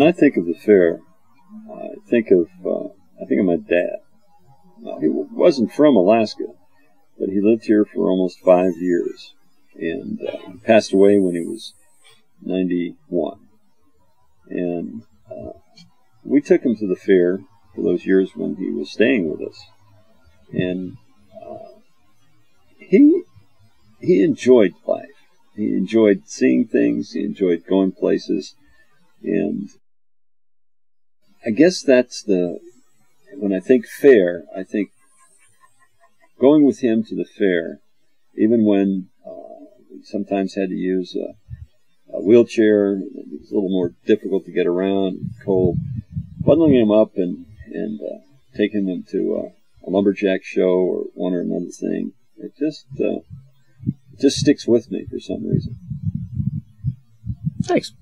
When I think of the fair, I think of uh, I think of my dad. he wasn't from Alaska, but he lived here for almost five years, and uh, passed away when he was 91. And uh, we took him to the fair for those years when he was staying with us, and uh, he he enjoyed life. He enjoyed seeing things. He enjoyed going places, and I guess that's the when I think fair, I think going with him to the fair, even when uh, we sometimes had to use a, a wheelchair, it was a little more difficult to get around, cold, bundling him up and and uh, taking him to a, a, lumberjack show or one or another thing, it just uh, it just sticks with me for some reason. Thanks.